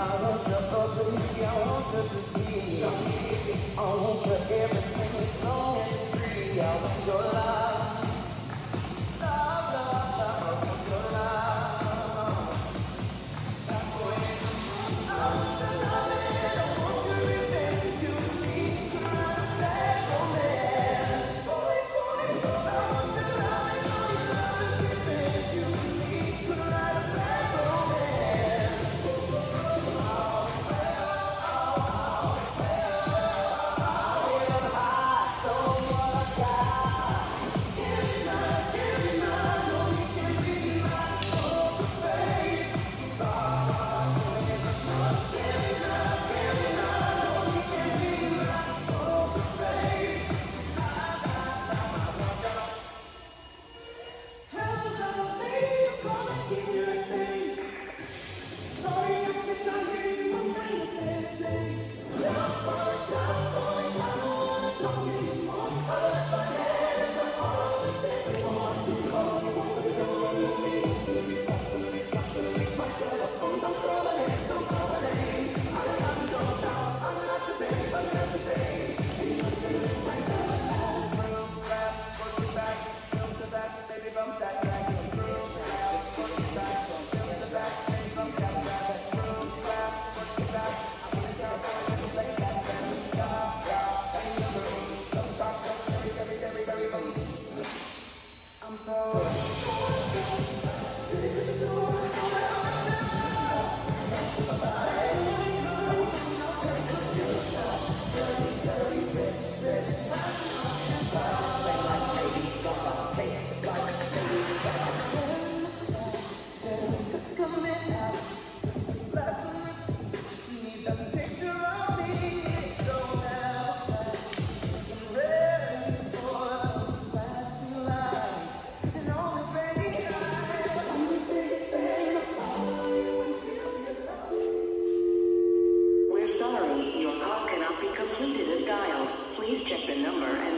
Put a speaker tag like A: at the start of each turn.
A: I want the ugly, I want the disease, I want the everything.
B: Please check the number